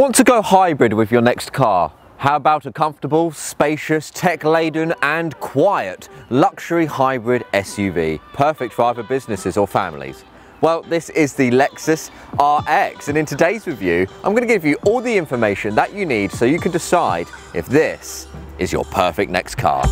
Want to go hybrid with your next car? How about a comfortable, spacious, tech-laden and quiet luxury hybrid SUV? Perfect for either businesses or families. Well, this is the Lexus RX and in today's review, I'm going to give you all the information that you need so you can decide if this is your perfect next car.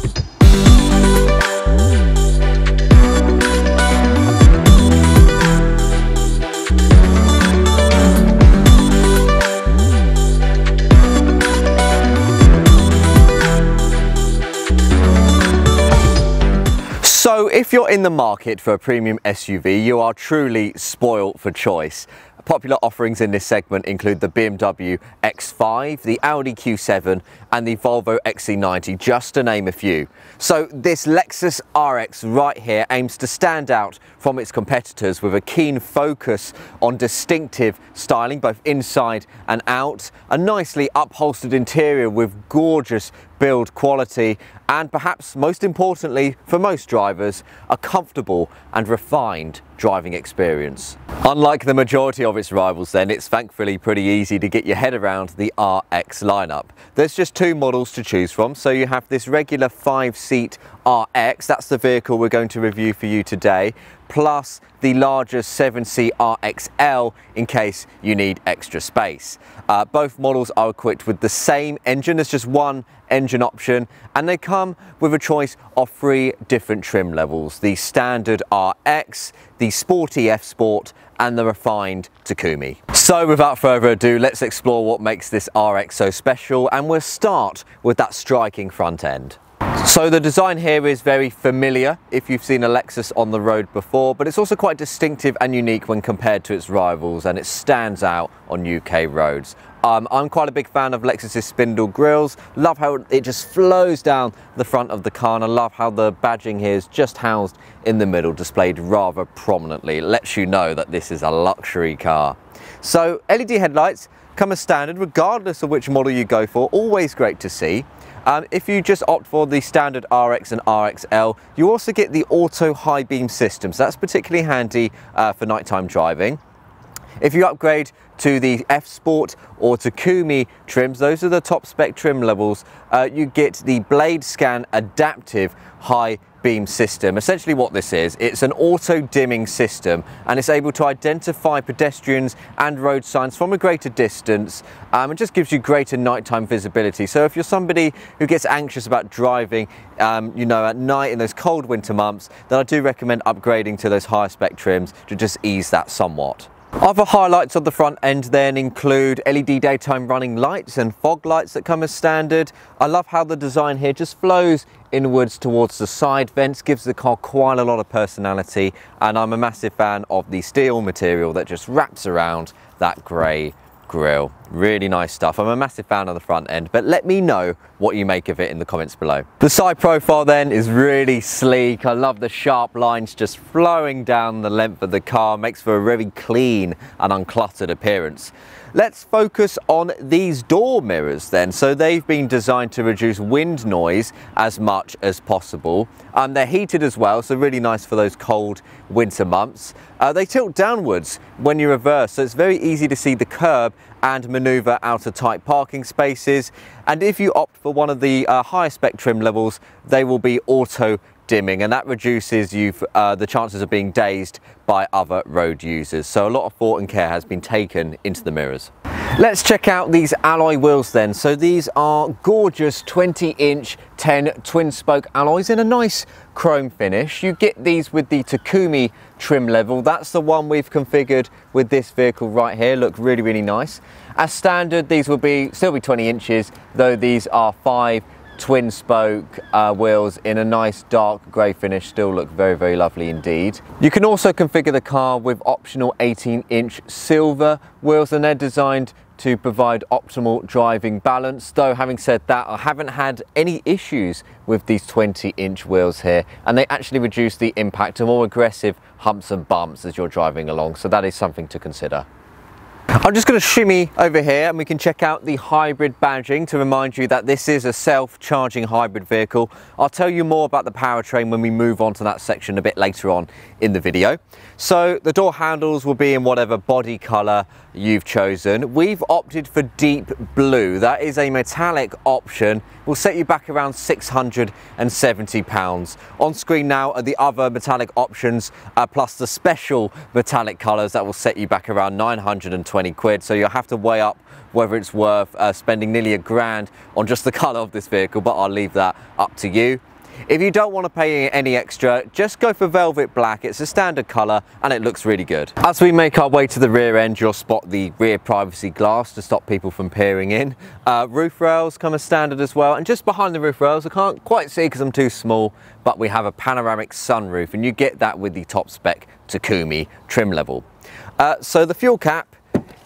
So if you're in the market for a premium SUV, you are truly spoilt for choice. Popular offerings in this segment include the BMW X5, the Audi Q7 and the Volvo XC90, just to name a few. So this Lexus RX right here aims to stand out from its competitors with a keen focus on distinctive styling, both inside and out, a nicely upholstered interior with gorgeous build quality and perhaps most importantly for most drivers, a comfortable and refined driving experience. Unlike the majority of its rivals then, it's thankfully pretty easy to get your head around the RX lineup. There's just two models to choose from, so you have this regular five-seat RX, that's the vehicle we're going to review for you today, plus the larger 7C RXL in case you need extra space. Uh, both models are equipped with the same engine, there's just one engine option and they come with a choice of three different trim levels the standard RX, the sporty F Sport and the refined Takumi. So without further ado let's explore what makes this RX so special and we'll start with that striking front end. So the design here is very familiar if you've seen a Lexus on the road before, but it's also quite distinctive and unique when compared to its rivals and it stands out on UK roads. Um, I'm quite a big fan of Lexus's spindle grills. Love how it just flows down the front of the car and I love how the badging here is just housed in the middle, displayed rather prominently. It lets you know that this is a luxury car. So LED headlights come as standard regardless of which model you go for, always great to see. Um, if you just opt for the standard RX and RXL, you also get the auto high beam system. So that's particularly handy uh, for nighttime driving. If you upgrade to the F Sport or Takumi trims, those are the top spec trim levels, uh, you get the Blade Scan Adaptive High Beam System. Essentially what this is, it's an auto dimming system and it's able to identify pedestrians and road signs from a greater distance um, and just gives you greater nighttime visibility. So if you're somebody who gets anxious about driving, um, you know, at night in those cold winter months, then I do recommend upgrading to those higher spec trims to just ease that somewhat. Other highlights of the front end then include LED daytime running lights and fog lights that come as standard. I love how the design here just flows inwards towards the side vents, gives the car quite a lot of personality and I'm a massive fan of the steel material that just wraps around that grey grille. Really nice stuff. I'm a massive fan of the front end, but let me know what you make of it in the comments below. The side profile then is really sleek. I love the sharp lines just flowing down the length of the car. Makes for a very clean and uncluttered appearance. Let's focus on these door mirrors then. So they've been designed to reduce wind noise as much as possible. Um, they're heated as well, so really nice for those cold winter months. Uh, they tilt downwards when you reverse, so it's very easy to see the curb and maneuver out of tight parking spaces. And if you opt for one of the uh, higher spectrum levels, they will be auto dimming and that reduces you uh, the chances of being dazed by other road users. So a lot of thought and care has been taken into the mirrors. Let's check out these alloy wheels then. So these are gorgeous 20 inch 10 twin spoke alloys in a nice chrome finish. You get these with the Takumi trim level. That's the one we've configured with this vehicle right here. Look really, really nice. As standard, these will be still be 20 inches, though these are five twin spoke uh, wheels in a nice dark grey finish still look very very lovely indeed. You can also configure the car with optional 18 inch silver wheels and they're designed to provide optimal driving balance though having said that I haven't had any issues with these 20 inch wheels here and they actually reduce the impact of more aggressive humps and bumps as you're driving along so that is something to consider. I'm just going to shimmy over here and we can check out the hybrid badging to remind you that this is a self-charging hybrid vehicle. I'll tell you more about the powertrain when we move on to that section a bit later on in the video. So the door handles will be in whatever body colour you've chosen. We've opted for deep blue. That is a metallic option. Will set you back around 670 pounds. On screen now are the other metallic options uh, plus the special metallic colours that will set you back around 920 quid. So you'll have to weigh up whether it's worth uh, spending nearly a grand on just the colour of this vehicle, but I'll leave that up to you. If you don't want to pay any extra, just go for Velvet Black. It's a standard colour and it looks really good. As we make our way to the rear end, you'll spot the rear privacy glass to stop people from peering in. Uh, roof rails come as standard as well. And just behind the roof rails, I can't quite see because I'm too small, but we have a panoramic sunroof and you get that with the top spec Takumi trim level. Uh, so the fuel cap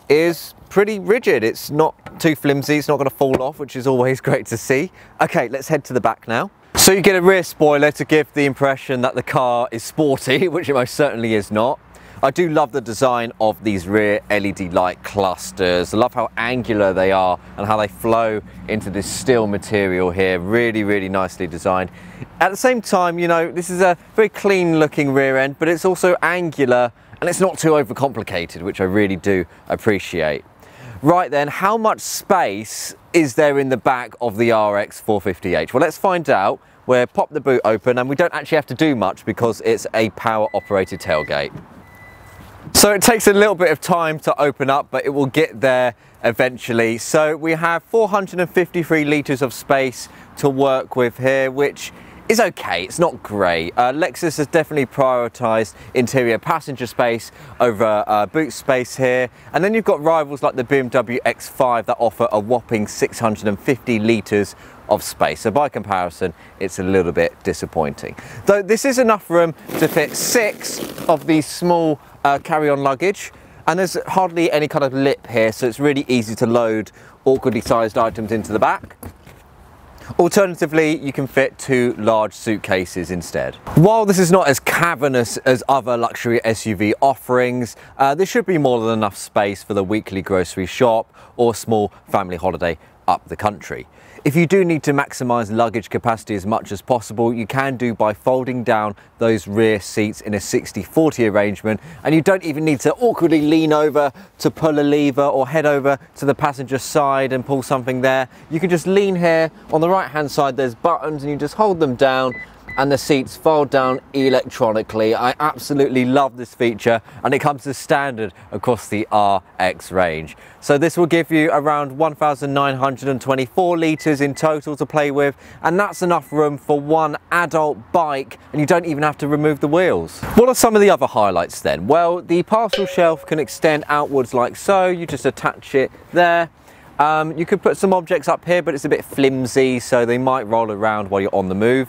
is pretty rigid. It's not too flimsy. It's not going to fall off, which is always great to see. Okay, let's head to the back now. So you get a rear spoiler to give the impression that the car is sporty, which it most certainly is not. I do love the design of these rear LED light clusters. I love how angular they are and how they flow into this steel material here. Really, really nicely designed. At the same time, you know, this is a very clean looking rear end, but it's also angular and it's not too overcomplicated, which I really do appreciate. Right then, how much space is there in the back of the RX 450h? Well, let's find out where pop the boot open and we don't actually have to do much because it's a power operated tailgate. So it takes a little bit of time to open up, but it will get there eventually. So we have 453 litres of space to work with here, which is okay, it's not great. Uh, Lexus has definitely prioritised interior passenger space over uh, boot space here. And then you've got rivals like the BMW X5 that offer a whopping 650 litres of space. So by comparison, it's a little bit disappointing. Though this is enough room to fit six of these small uh, carry-on luggage, and there's hardly any kind of lip here, so it's really easy to load awkwardly sized items into the back. Alternatively, you can fit two large suitcases instead. While this is not as cavernous as other luxury SUV offerings, uh, there should be more than enough space for the weekly grocery shop or small family holiday up the country. If you do need to maximise luggage capacity as much as possible, you can do by folding down those rear seats in a 60-40 arrangement and you don't even need to awkwardly lean over to pull a lever or head over to the passenger side and pull something there. You can just lean here, on the right hand side there's buttons and you just hold them down and the seats fold down electronically. I absolutely love this feature and it comes as standard across the RX range. So this will give you around 1,924 litres in total to play with and that's enough room for one adult bike and you don't even have to remove the wheels. What are some of the other highlights then? Well, the parcel shelf can extend outwards like so. You just attach it there um, you could put some objects up here, but it's a bit flimsy, so they might roll around while you're on the move.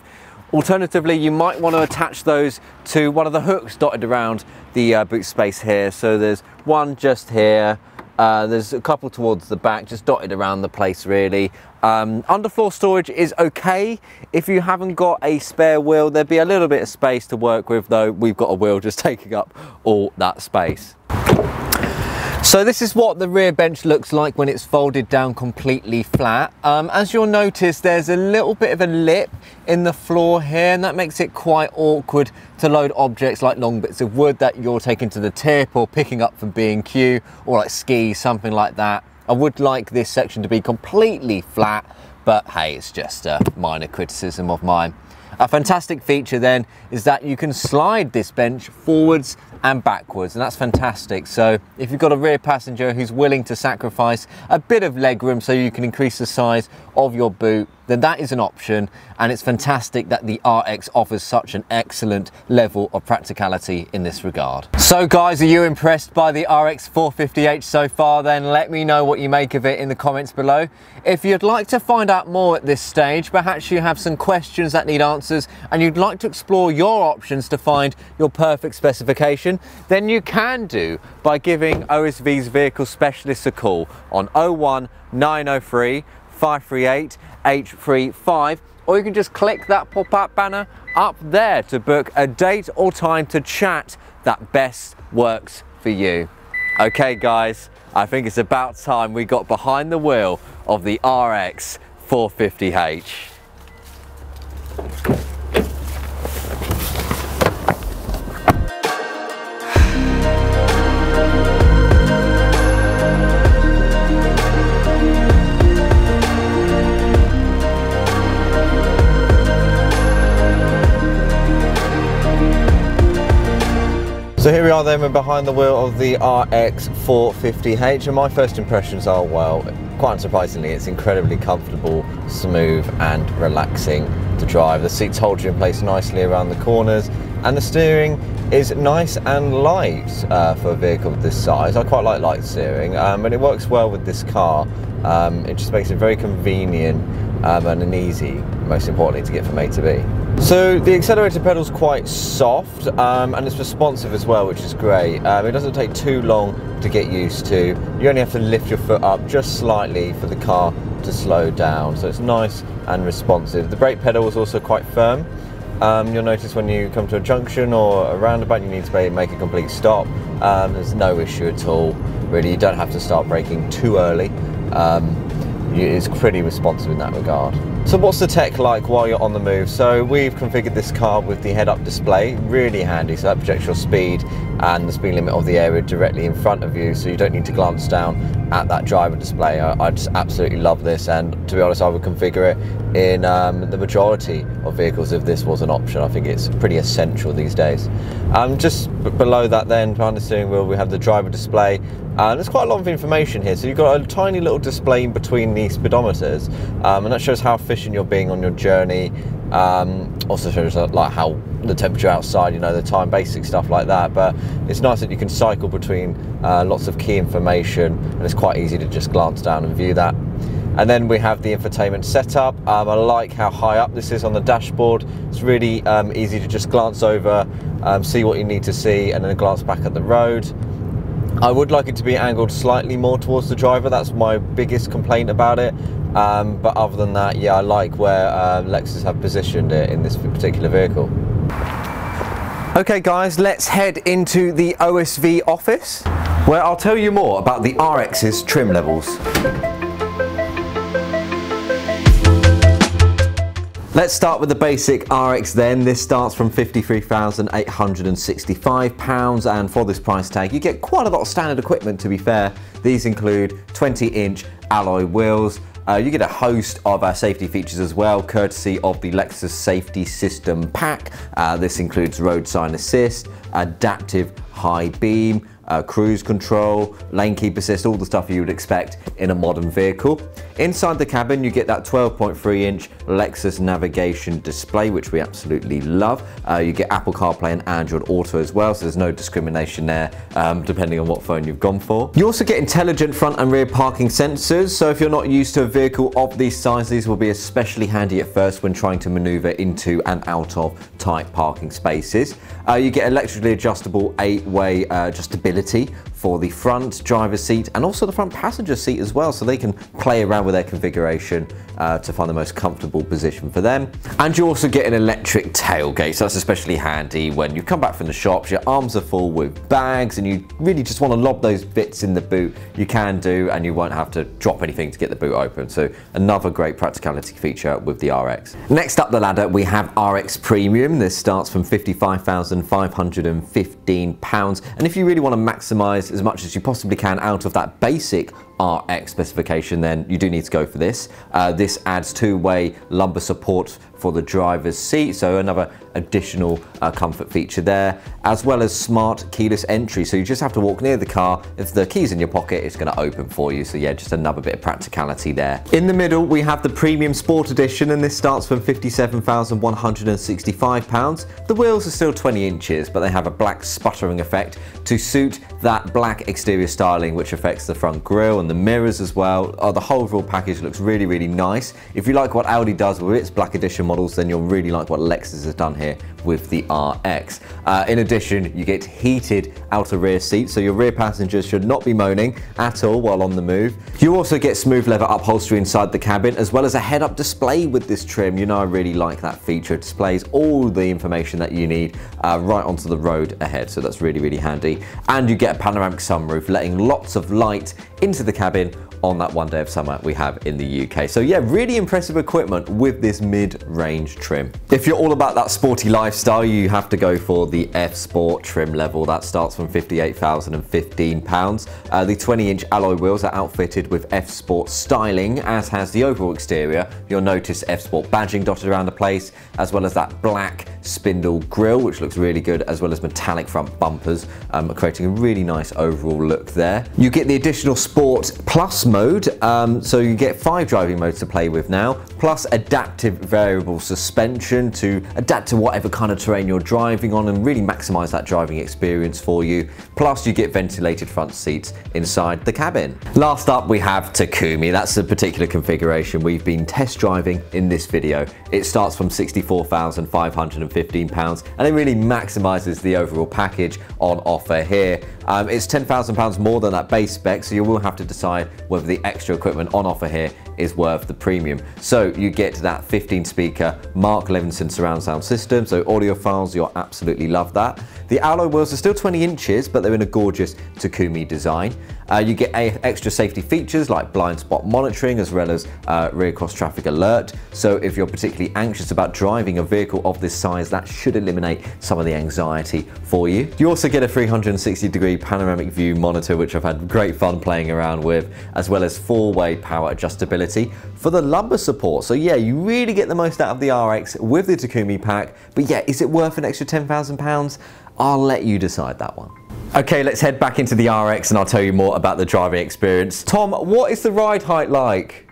Alternatively, you might want to attach those to one of the hooks dotted around the uh, boot space here. So there's one just here, uh, there's a couple towards the back, just dotted around the place really. Um, underfloor storage is okay. If you haven't got a spare wheel, there'd be a little bit of space to work with though. We've got a wheel just taking up all that space. So this is what the rear bench looks like when it's folded down completely flat. Um, as you'll notice, there's a little bit of a lip in the floor here, and that makes it quite awkward to load objects like long bits of wood that you're taking to the tip or picking up from B&Q or like skis, something like that. I would like this section to be completely flat, but hey, it's just a minor criticism of mine. A fantastic feature then is that you can slide this bench forwards and backwards and that's fantastic. So if you've got a rear passenger who's willing to sacrifice a bit of leg room so you can increase the size of your boot then that is an option and it's fantastic that the RX offers such an excellent level of practicality in this regard. So guys, are you impressed by the RX 450h so far? Then let me know what you make of it in the comments below. If you'd like to find out more at this stage, perhaps you have some questions that need answers and you'd like to explore your options to find your perfect specification, then you can do by giving OSV's vehicle specialists a call on 01 903 538 835 or you can just click that pop-up banner up there to book a date or time to chat that best works for you. Okay guys, I think it's about time we got behind the wheel of the RX 450H. So here we are then, we're behind the wheel of the RX 450H and my first impressions are, well, quite unsurprisingly, it's incredibly comfortable, smooth and relaxing to drive. The seats hold you in place nicely around the corners and the steering is nice and light uh, for a vehicle of this size. I quite like light steering um, and it works well with this car. Um, it just makes it very convenient um, and an easy, most importantly, to get from A to B. So the accelerator pedal is quite soft um, and it's responsive as well, which is great. Um, it doesn't take too long to get used to. You only have to lift your foot up just slightly for the car to slow down. So it's nice and responsive. The brake pedal is also quite firm. Um, you'll notice when you come to a junction or a roundabout, you need to make a complete stop. Um, there's no issue at all. Really, you don't have to start braking too early. Um, it's pretty responsive in that regard. So what's the tech like while you're on the move? So we've configured this car with the head-up display, really handy, so that projects your speed and the speed limit of the area directly in front of you, so you don't need to glance down at that driver display. I, I just absolutely love this, and to be honest, I would configure it in um, the majority of vehicles if this was an option. I think it's pretty essential these days. Um, just below that then, behind the steering wheel, we have the driver display, and there's quite a lot of information here. So you've got a tiny little display in between the speedometers, um, and that shows how efficient you're being on your journey. Um, also shows uh, like how the temperature outside, you know, the time, basic stuff like that. But it's nice that you can cycle between uh, lots of key information, and it's quite easy to just glance down and view that. And then we have the infotainment setup. Um, I like how high up this is on the dashboard. It's really um, easy to just glance over, um, see what you need to see, and then glance back at the road. I would like it to be angled slightly more towards the driver. That's my biggest complaint about it. Um, but other than that, yeah, I like where uh, Lexus have positioned it in this particular vehicle. Okay guys, let's head into the OSV office where I'll tell you more about the RX's trim levels. Let's start with the basic RX then. This starts from £53,865 and for this price tag you get quite a lot of standard equipment to be fair. These include 20 inch alloy wheels, uh, you get a host of uh, safety features as well, courtesy of the Lexus Safety System Pack. Uh, this includes road sign assist, adaptive high beam, uh, cruise control, lane keep assist, all the stuff you would expect in a modern vehicle. Inside the cabin, you get that 12.3 inch Lexus navigation display, which we absolutely love. Uh, you get Apple CarPlay and Android Auto as well, so there's no discrimination there, um, depending on what phone you've gone for. You also get intelligent front and rear parking sensors, so if you're not used to a vehicle of these sizes, these will be especially handy at first when trying to maneuver into and out of tight parking spaces. Uh, you get electrically adjustable eight-way uh, adjustability for the front driver's seat and also the front passenger seat as well, so they can play around with their configuration uh, to find the most comfortable position for them. And you also get an electric tailgate, so that's especially handy when you come back from the shops, your arms are full with bags and you really just want to lob those bits in the boot, you can do and you won't have to drop anything to get the boot open. So another great practicality feature with the RX. Next up the ladder, we have RX Premium. This starts from £55,515. And if you really want to maximize as much as you possibly can out of that basic RX specification, then you do need to go for this. Uh, this adds two-way lumbar support for the driver's seat, so another additional uh, comfort feature there, as well as smart keyless entry. So you just have to walk near the car. If the key's in your pocket, it's gonna open for you. So yeah, just another bit of practicality there. In the middle, we have the Premium Sport Edition, and this starts from £57,165. The wheels are still 20 inches, but they have a black sputtering effect to suit that black exterior styling, which affects the front grille and the the mirrors as well. Uh, the whole overall package looks really, really nice. If you like what Audi does with its Black Edition models, then you'll really like what Lexus has done here with the RX. Uh, in addition, you get heated outer rear seats, so your rear passengers should not be moaning at all while on the move. You also get smooth leather upholstery inside the cabin, as well as a head-up display with this trim. You know I really like that feature. It displays all the information that you need uh, right onto the road ahead, so that's really, really handy. And you get a panoramic sunroof, letting lots of light into the cabin on that one day of summer we have in the UK. So yeah, really impressive equipment with this mid-range trim. If you're all about that sporty lifestyle, you have to go for the F Sport trim level. That starts from £58,015. Uh, the 20-inch alloy wheels are outfitted with F Sport styling, as has the overall exterior. You'll notice F Sport badging dotted around the place, as well as that black spindle grille, which looks really good, as well as metallic front bumpers, um, creating a really nice overall look there. You get the additional Sport Plus mode, um, so you get five driving modes to play with now, plus adaptive variable suspension to adapt to whatever kind of terrain you're driving on and really maximize that driving experience for you. Plus you get ventilated front seats inside the cabin. Last up we have Takumi, that's the particular configuration we've been test driving in this video. It starts from £64,515 and it really maximizes the overall package on offer here. Um, it's £10,000 more than that base spec, so you will have to decide whether the extra equipment on offer here is worth the premium. So you get that 15 speaker Mark Levinson surround sound system, so audiophiles, you'll absolutely love that. The alloy wheels are still 20 inches, but they're in a gorgeous Takumi design. Uh, you get extra safety features like blind spot monitoring as well as uh, rear cross traffic alert. So if you're particularly anxious about driving a vehicle of this size, that should eliminate some of the anxiety for you. You also get a 360 degree panoramic view monitor, which I've had great fun playing around with, as well as four-way power adjustability for the lumbar support. So yeah, you really get the most out of the RX with the Takumi pack, but yeah, is it worth an extra £10,000? I'll let you decide that one. Okay, let's head back into the RX and I'll tell you more about the driving experience. Tom, what is the ride height like?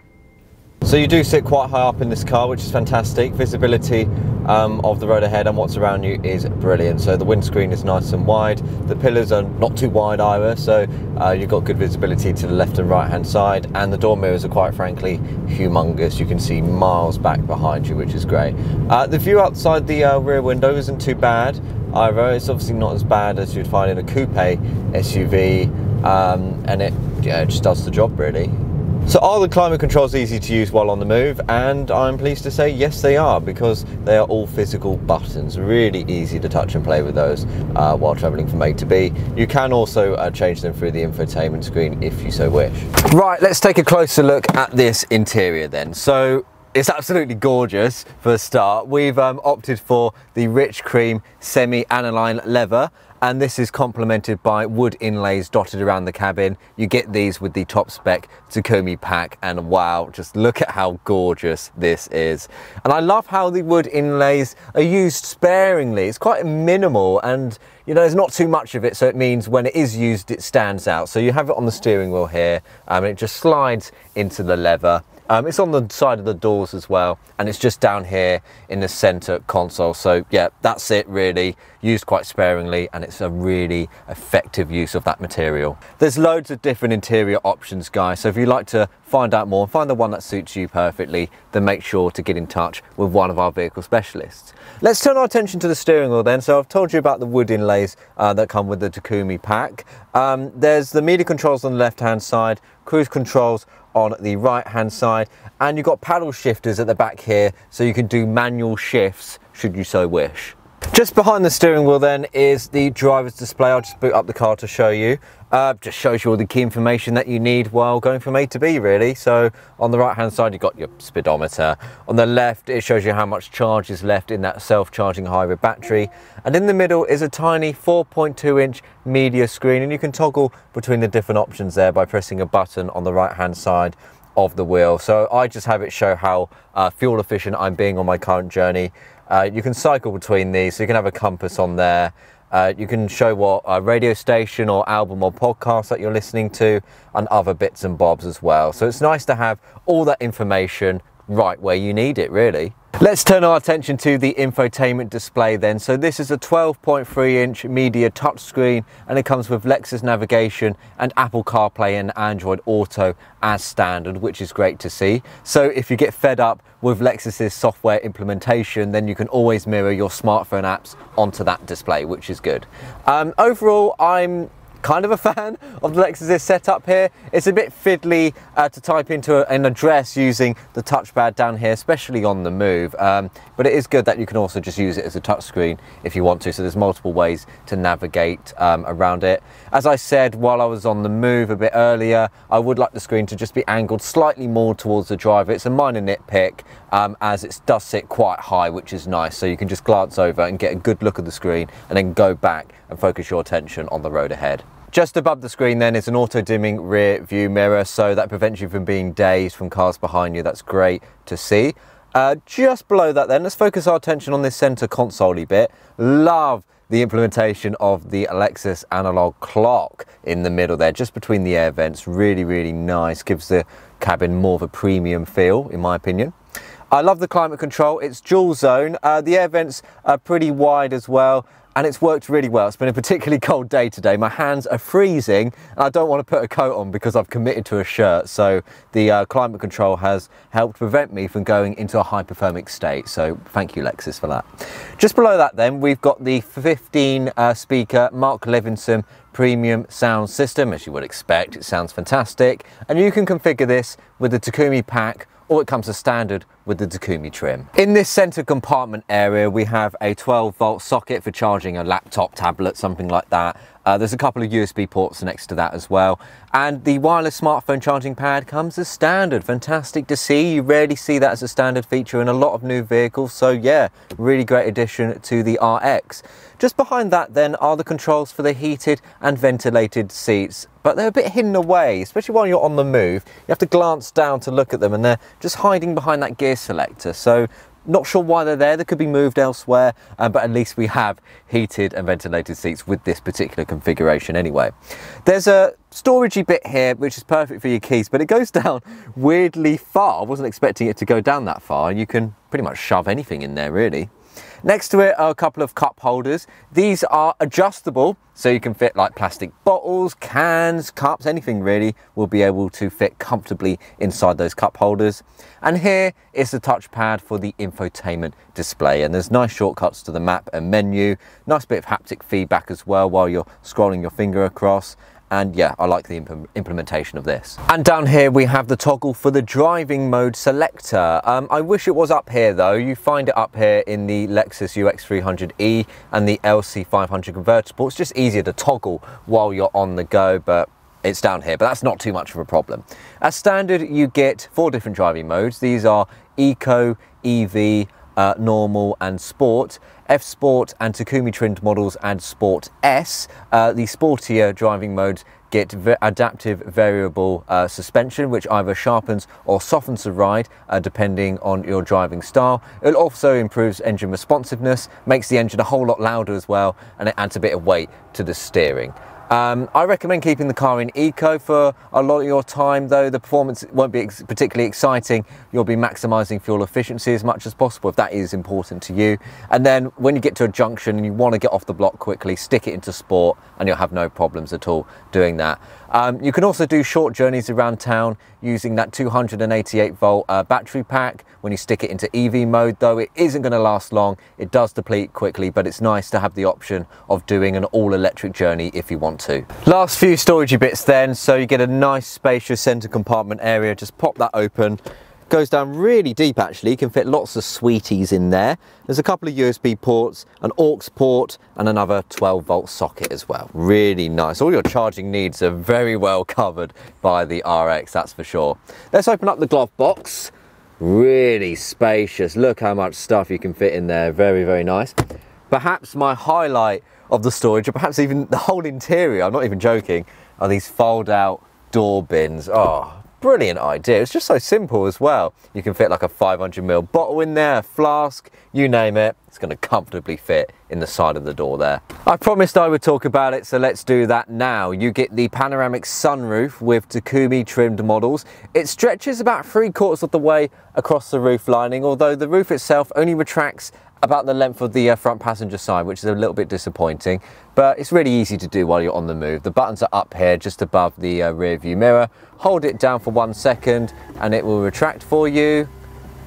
So you do sit quite high up in this car, which is fantastic. Visibility um, of the road ahead and what's around you is brilliant. So the windscreen is nice and wide. The pillars are not too wide either, so uh, you've got good visibility to the left and right hand side. And the door mirrors are quite frankly humongous. You can see miles back behind you, which is great. Uh, the view outside the uh, rear window isn't too bad either. It's obviously not as bad as you'd find in a coupe SUV, um, and it, yeah, it just does the job really. So are the climate controls easy to use while on the move? And I'm pleased to say yes they are because they are all physical buttons. Really easy to touch and play with those uh, while travelling from A to B. You can also uh, change them through the infotainment screen if you so wish. Right, let's take a closer look at this interior then. So it's absolutely gorgeous for a start. We've um, opted for the rich cream semi-aniline leather and this is complemented by wood inlays dotted around the cabin. You get these with the top spec Takumi pack and wow, just look at how gorgeous this is. And I love how the wood inlays are used sparingly. It's quite minimal and you know, there's not too much of it, so it means when it is used, it stands out. So you have it on the steering wheel here, um, and it just slides into the leather. Um, it's on the side of the doors as well, and it's just down here in the center console. So yeah, that's it really, used quite sparingly, and it's a really effective use of that material. There's loads of different interior options, guys. So if you'd like to find out more and find the one that suits you perfectly, then make sure to get in touch with one of our vehicle specialists. Let's turn our attention to the steering wheel then. So I've told you about the wood inlays uh, that come with the Takumi pack. Um, there's the media controls on the left hand side, cruise controls on the right hand side and you've got paddle shifters at the back here so you can do manual shifts should you so wish. Just behind the steering wheel then is the driver's display. I'll just boot up the car to show you. Uh, just shows you all the key information that you need while going from A to B really. So on the right hand side you've got your speedometer. On the left it shows you how much charge is left in that self-charging hybrid battery. And in the middle is a tiny 4.2 inch media screen and you can toggle between the different options there by pressing a button on the right hand side of the wheel. So I just have it show how uh, fuel efficient I'm being on my current journey. Uh, you can cycle between these, so you can have a compass on there. Uh, you can show what uh, radio station or album or podcast that you're listening to and other bits and bobs as well. So it's nice to have all that information right where you need it really. Let's turn our attention to the infotainment display then. So this is a 12.3 inch media touchscreen and it comes with Lexus navigation and Apple CarPlay and Android Auto as standard, which is great to see. So if you get fed up with Lexus's software implementation, then you can always mirror your smartphone apps onto that display, which is good. Um, overall, I'm kind of a fan of the Lexus setup here. It's a bit fiddly uh, to type into a, an address using the touchpad down here, especially on the move. Um, but it is good that you can also just use it as a touchscreen if you want to. So there's multiple ways to navigate um, around it. As I said while I was on the move a bit earlier, I would like the screen to just be angled slightly more towards the driver. It's a minor nitpick um, as it does sit quite high, which is nice. So you can just glance over and get a good look at the screen and then go back and focus your attention on the road ahead. Just above the screen then is an auto dimming rear view mirror, so that prevents you from being dazed from cars behind you. That's great to see. Uh, just below that then, let's focus our attention on this center console bit. Love the implementation of the Lexus analog clock in the middle there, just between the air vents. Really, really nice. Gives the cabin more of a premium feel, in my opinion. I love the climate control. It's dual zone. Uh, the air vents are pretty wide as well and it's worked really well. It's been a particularly cold day today. My hands are freezing and I don't want to put a coat on because I've committed to a shirt. So the uh, climate control has helped prevent me from going into a hypothermic state. So thank you Lexus for that. Just below that then, we've got the 15 uh, speaker Mark Levinson premium sound system. As you would expect, it sounds fantastic. And you can configure this with the Takumi pack or it comes as standard with the Takumi trim. In this center compartment area, we have a 12 volt socket for charging a laptop, tablet, something like that. Uh, there's a couple of USB ports next to that as well. And the wireless smartphone charging pad comes as standard. Fantastic to see. You rarely see that as a standard feature in a lot of new vehicles. So yeah, really great addition to the RX. Just behind that then are the controls for the heated and ventilated seats. But they're a bit hidden away, especially while you're on the move. You have to glance down to look at them and they're just hiding behind that gear selector. So not sure why they're there, they could be moved elsewhere, uh, but at least we have heated and ventilated seats with this particular configuration anyway. There's a storagey bit here, which is perfect for your keys, but it goes down weirdly far. I wasn't expecting it to go down that far. You can pretty much shove anything in there really. Next to it are a couple of cup holders. These are adjustable, so you can fit like plastic bottles, cans, cups, anything really will be able to fit comfortably inside those cup holders. And here is the touchpad for the infotainment display. And there's nice shortcuts to the map and menu, nice bit of haptic feedback as well while you're scrolling your finger across and yeah I like the imp implementation of this. And down here we have the toggle for the driving mode selector. Um, I wish it was up here though. You find it up here in the Lexus UX300E and the LC500 convertible it's just easier to toggle while you're on the go but it's down here. But that's not too much of a problem. As standard you get four different driving modes. These are eco ev uh, normal and sport F Sport and Takumi trimmed models and Sport S. Uh, the sportier driving modes get adaptive variable uh, suspension which either sharpens or softens the ride uh, depending on your driving style. It also improves engine responsiveness, makes the engine a whole lot louder as well and it adds a bit of weight to the steering. Um, I recommend keeping the car in eco for a lot of your time though. The performance won't be ex particularly exciting. You'll be maximising fuel efficiency as much as possible if that is important to you. And then when you get to a junction and you want to get off the block quickly, stick it into sport and you'll have no problems at all doing that. Um, you can also do short journeys around town using that 288 volt uh, battery pack. When you stick it into EV mode though, it isn't going to last long. It does deplete quickly, but it's nice to have the option of doing an all electric journey if you want to. Last few storagey bits then, so you get a nice spacious center compartment area. Just pop that open goes down really deep actually, you can fit lots of sweeties in there. There's a couple of USB ports, an aux port and another 12 volt socket as well. Really nice. All your charging needs are very well covered by the RX, that's for sure. Let's open up the glove box. Really spacious. Look how much stuff you can fit in there. Very, very nice. Perhaps my highlight of the storage, or perhaps even the whole interior, I'm not even joking, are these fold out door bins. Oh, brilliant idea. It's just so simple as well. You can fit like a 500ml bottle in there, a flask, you name it. It's going to comfortably fit in the side of the door there. I promised I would talk about it, so let's do that now. You get the panoramic sunroof with Takumi trimmed models. It stretches about three quarters of the way across the roof lining, although the roof itself only retracts about the length of the uh, front passenger side, which is a little bit disappointing, but it's really easy to do while you're on the move. The buttons are up here, just above the uh, rear view mirror. Hold it down for one second and it will retract for you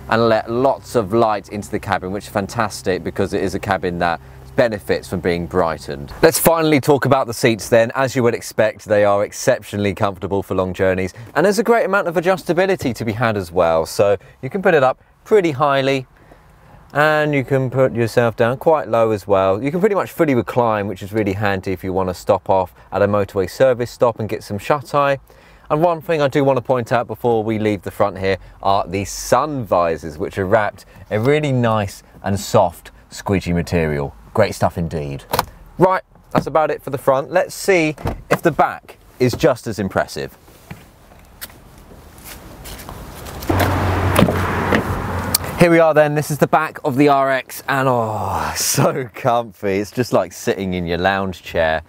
and let lots of light into the cabin, which is fantastic because it is a cabin that benefits from being brightened. Let's finally talk about the seats then. As you would expect, they are exceptionally comfortable for long journeys and there's a great amount of adjustability to be had as well. So you can put it up pretty highly and you can put yourself down quite low as well. You can pretty much fully recline, which is really handy if you want to stop off at a motorway service stop and get some shut-eye. And one thing I do want to point out before we leave the front here are the sun visors, which are wrapped in really nice and soft squidgy material. Great stuff indeed. Right, that's about it for the front. Let's see if the back is just as impressive. Here we are then, this is the back of the RX and oh, so comfy. It's just like sitting in your lounge chair.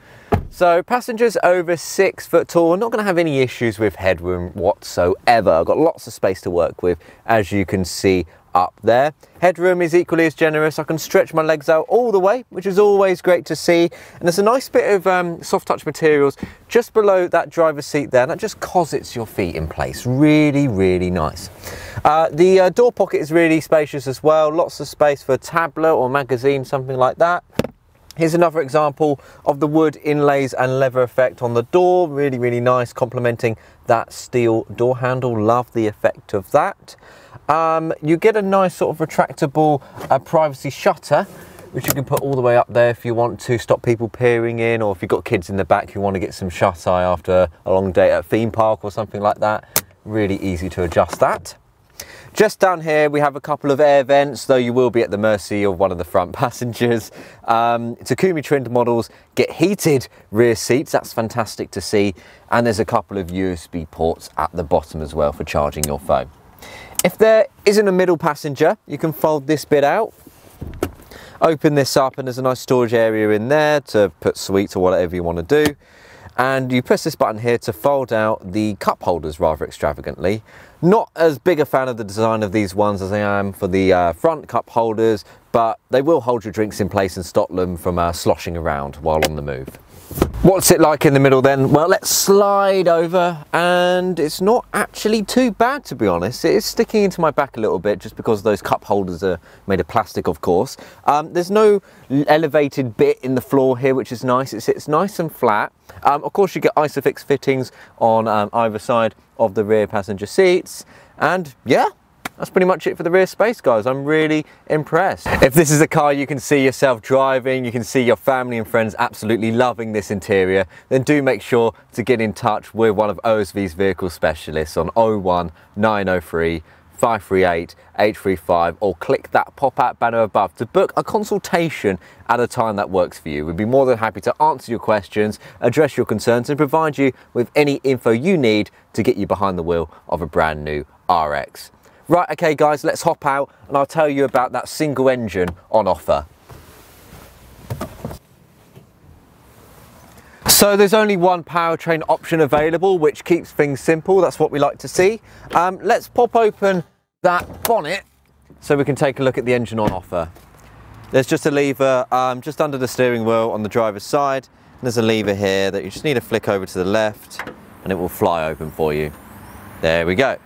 So passengers over six foot tall are not going to have any issues with headroom whatsoever. I've got lots of space to work with, as you can see up there. Headroom is equally as generous. I can stretch my legs out all the way, which is always great to see. And there's a nice bit of um, soft touch materials just below that driver's seat there. That just cosets your feet in place. Really, really nice. Uh, the uh, door pocket is really spacious as well. Lots of space for a tablet or magazine, something like that. Here's another example of the wood inlays and leather effect on the door. Really, really nice, complementing that steel door handle. Love the effect of that. Um, you get a nice sort of retractable uh, privacy shutter which you can put all the way up there if you want to stop people peering in or if you've got kids in the back you want to get some shut eye after a long day at a theme park or something like that. Really easy to adjust that. Just down here we have a couple of air vents, though you will be at the mercy of one of the front passengers. Um, Takumi trimmed models get heated rear seats, that's fantastic to see. And there's a couple of USB ports at the bottom as well for charging your phone. If there isn't a middle passenger, you can fold this bit out, open this up and there's a nice storage area in there to put sweets or whatever you want to do. And you press this button here to fold out the cup holders rather extravagantly. Not as big a fan of the design of these ones as I am for the uh, front cup holders, but they will hold your drinks in place and stop them from uh, sloshing around while on the move. What's it like in the middle then? Well, let's slide over and it's not actually too bad to be honest. It is sticking into my back a little bit just because those cup holders are made of plastic, of course. Um, there's no elevated bit in the floor here, which is nice. It sits nice and flat. Um, of course, you get Isofix fittings on um, either side of the rear passenger seats. And yeah, that's pretty much it for the rear space guys i'm really impressed if this is a car you can see yourself driving you can see your family and friends absolutely loving this interior then do make sure to get in touch with one of OSV's vehicle specialists on 01 903 538 835 or click that pop-out banner above to book a consultation at a time that works for you. We'd be more than happy to answer your questions, address your concerns and provide you with any info you need to get you behind the wheel of a brand new RX. Right, okay guys, let's hop out and I'll tell you about that single engine on offer. So there's only one powertrain option available, which keeps things simple. That's what we like to see. Um, let's pop open that bonnet so we can take a look at the engine on offer. There's just a lever um, just under the steering wheel on the driver's side. There's a lever here that you just need to flick over to the left and it will fly open for you. There we go.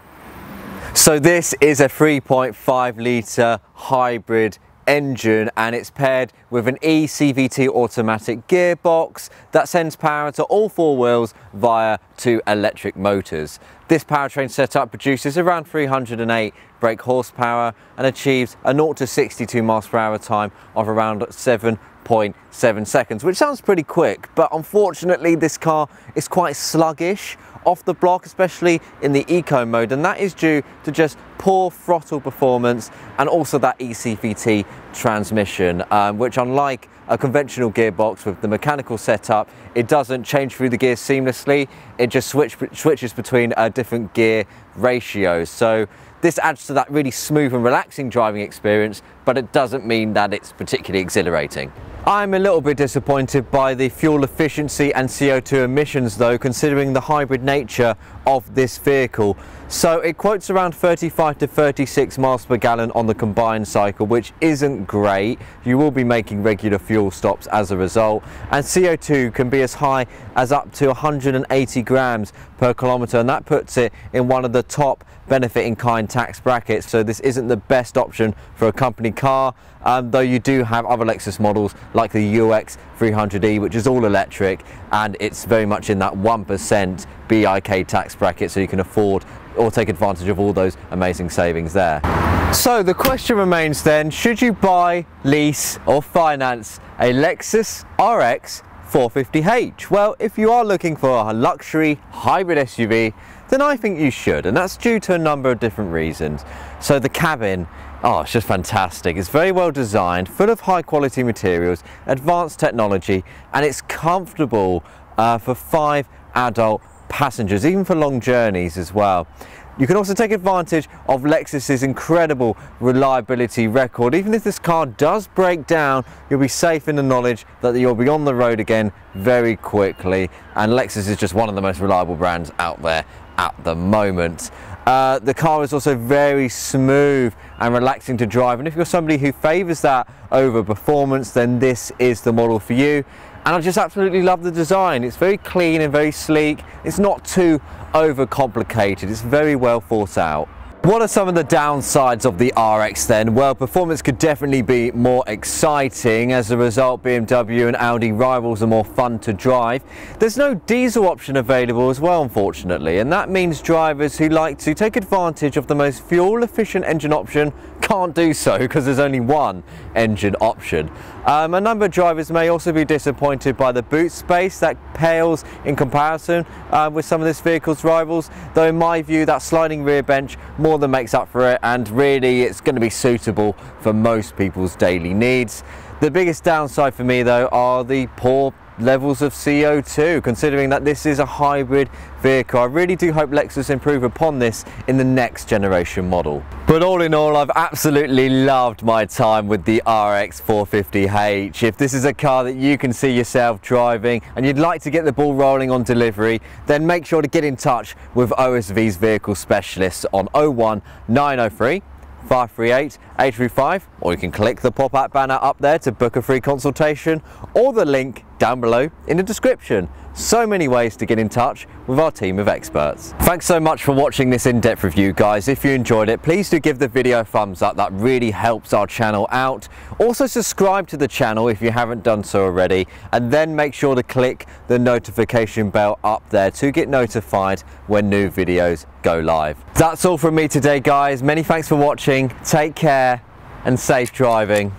So this is a 3.5 litre hybrid engine and it's paired with an eCVT automatic gearbox that sends power to all four wheels via two electric motors. This powertrain setup produces around 308 brake horsepower and achieves a 0 to 62 miles per hour time of around 7.7 seconds, which sounds pretty quick, but unfortunately this car is quite sluggish off the block, especially in the eco mode, and that is due to just poor throttle performance and also that ECVT transmission, um, which unlike a conventional gearbox with the mechanical setup, it doesn't change through the gears seamlessly. It just switch, switches between uh, different gear ratios. So this adds to that really smooth and relaxing driving experience, but it doesn't mean that it's particularly exhilarating. I'm a little bit disappointed by the fuel efficiency and CO2 emissions though, considering the hybrid nature of this vehicle. So it quotes around 35 to 36 miles per gallon on the combined cycle, which isn't great. You will be making regular fuel stops as a result. And CO2 can be as high as up to 180 grams per kilometre, and that puts it in one of the top benefit in kind tax brackets. So this isn't the best option for a company car, um, though you do have other Lexus models like the UX 300e, which is all electric, and it's very much in that 1% BIK tax bracket, so you can afford or take advantage of all those amazing savings there. So the question remains then, should you buy, lease or finance a Lexus RX 450h? Well, if you are looking for a luxury hybrid SUV, then I think you should, and that's due to a number of different reasons. So the cabin, oh, it's just fantastic. It's very well designed, full of high quality materials, advanced technology, and it's comfortable uh, for five adult passengers, even for long journeys as well. You can also take advantage of Lexus's incredible reliability record. Even if this car does break down, you'll be safe in the knowledge that you'll be on the road again very quickly. And Lexus is just one of the most reliable brands out there at the moment. Uh, the car is also very smooth and relaxing to drive and if you're somebody who favours that over performance then this is the model for you and I just absolutely love the design. It's very clean and very sleek. It's not too overcomplicated. It's very well thought out. What are some of the downsides of the RX then? Well, performance could definitely be more exciting. As a result, BMW and Audi rivals are more fun to drive. There's no diesel option available as well, unfortunately, and that means drivers who like to take advantage of the most fuel efficient engine option can't do so because there's only one engine option. Um, a number of drivers may also be disappointed by the boot space that pales in comparison uh, with some of this vehicle's rivals, though in my view that sliding rear bench more than makes up for it and really it's going to be suitable for most people's daily needs. The biggest downside for me though are the poor levels of CO2 considering that this is a hybrid vehicle. I really do hope Lexus improve upon this in the next generation model. But all in all I've absolutely loved my time with the RX 450h. If this is a car that you can see yourself driving and you'd like to get the ball rolling on delivery then make sure to get in touch with OSV's vehicle specialists on 01 903 538 835 or you can click the pop-up banner up there to book a free consultation or the link down below in the description. So many ways to get in touch with our team of experts. Thanks so much for watching this in-depth review guys. If you enjoyed it, please do give the video a thumbs up. That really helps our channel out. Also subscribe to the channel if you haven't done so already and then make sure to click the notification bell up there to get notified when new videos go live. That's all from me today guys. Many thanks for watching. Take care and safe driving.